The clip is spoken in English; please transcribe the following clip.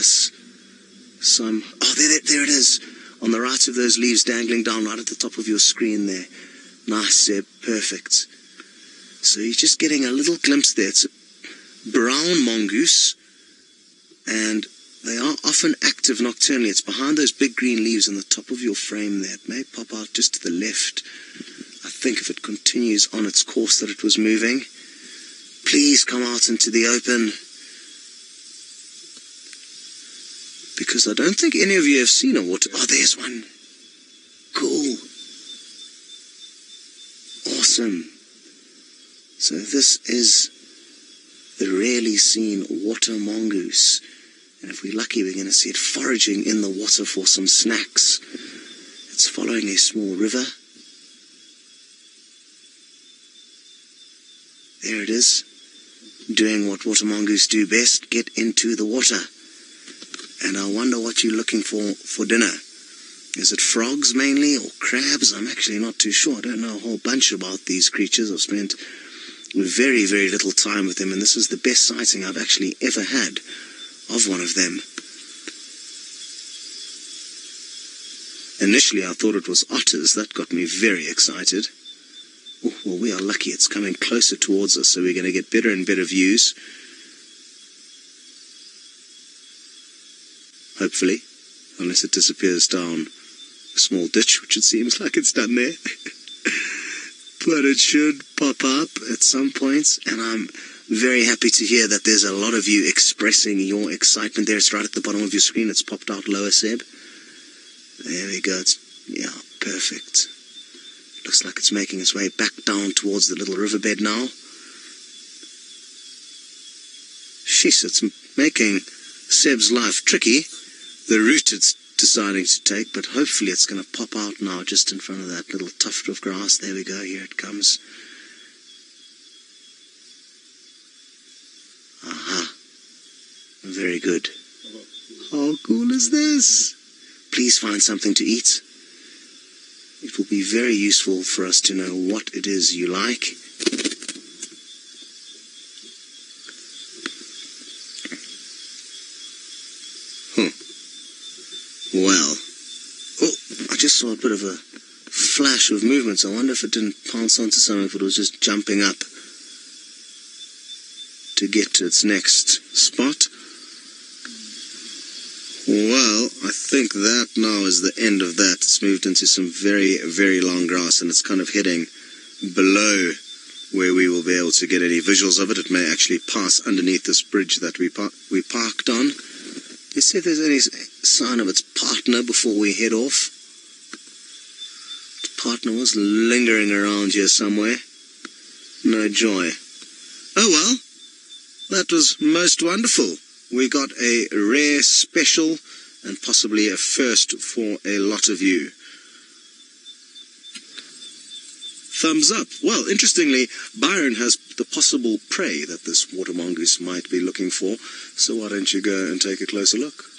us some. Oh, there, there, there it is. On the right of those leaves dangling down right at the top of your screen there. Nice, Seb. Perfect. So you're just getting a little glimpse there. It's a brown mongoose, and they are often active nocturnally. It's behind those big green leaves on the top of your frame there. It may pop out just to the left. I think if it continues on its course that it was moving. Please come out into the open. Because I don't think any of you have seen a water. Oh, there's one. Cool. Awesome. So this is the rarely seen water mongoose. And if we're lucky, we're going to see it foraging in the water for some snacks. It's following a small river. There it is. Doing what water mongoose do best, get into the water. And I wonder what you're looking for for dinner. Is it frogs mainly or crabs? I'm actually not too sure. I don't know a whole bunch about these creatures. I've spent very, very little time with them, and this is the best sighting I've actually ever had of one of them. Initially, I thought it was otters. That got me very excited. Oh, well, we are lucky it's coming closer towards us, so we're going to get better and better views. Hopefully, unless it disappears down a small ditch, which it seems like it's done there. but it should pop up at some points, and I'm very happy to hear that there's a lot of you expressing your excitement there. It's right at the bottom of your screen. It's popped out lower, Seb. There we go. It's, yeah, perfect. Looks like it's making its way back down towards the little riverbed now. Sheesh, it's making Seb's life tricky. The route it's deciding to take, but hopefully it's going to pop out now just in front of that little tuft of grass. There we go. Here it comes. Aha. Very good. How cool is this? Please find something to eat. It will be very useful for us to know what it is you like. Huh. Well. Oh, I just saw a bit of a flash of movement. So I wonder if it didn't pounce onto something, if it was just jumping up to get to its next spot. Well, I think that now is the end of that. It's moved into some very, very long grass and it's kind of heading below where we will be able to get any visuals of it. It may actually pass underneath this bridge that we, par we parked on. You see if there's any sign of its partner before we head off. Its partner was lingering around here somewhere. No joy. Oh well, that was most wonderful we got a rare special and possibly a first for a lot of you. Thumbs up. Well, interestingly, Byron has the possible prey that this water mongoose might be looking for, so why don't you go and take a closer look?